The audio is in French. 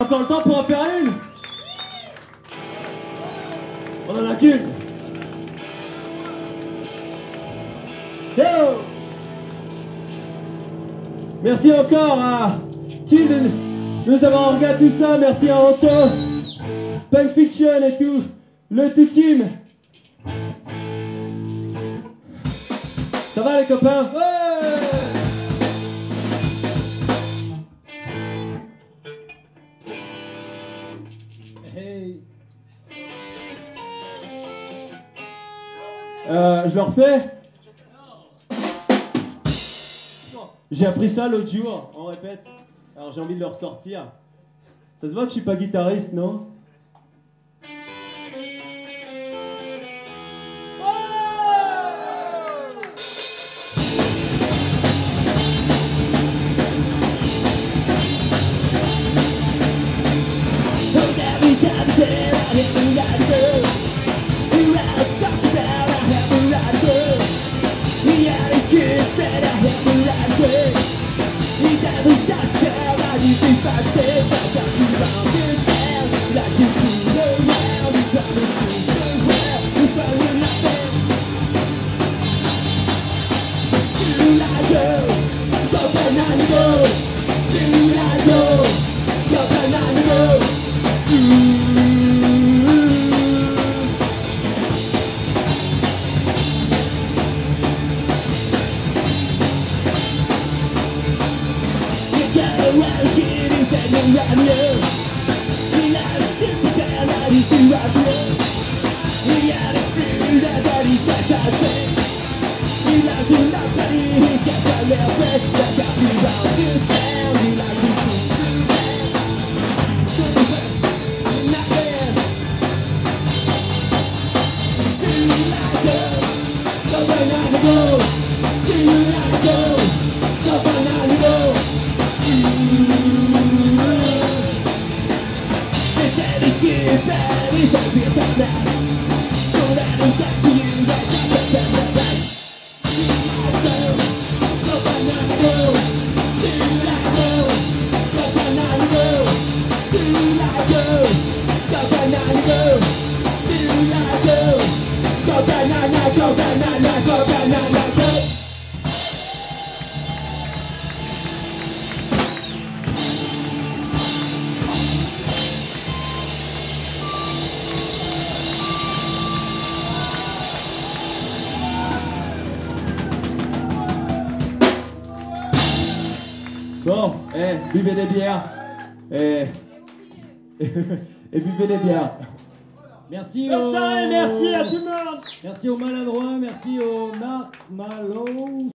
Encore le temps pour en faire une. On en a qu'une Merci encore à Tim de nous avoir regardé tout ça, merci à Otto, Punk Fiction et tout, le tout team. Ça va les copains? Euh, je le refais J'ai appris ça l'autre jour, on répète. Alors j'ai envie de le ressortir. Ça se voit que je suis pas guitariste, non? Love you. We love. baby, baby, baby. Bon, eh, buvez des bières. Eh, et buvez des bières. Merci Bonne au... soirée, merci à tout le monde. Merci aux maladroits, merci au Marc Malo.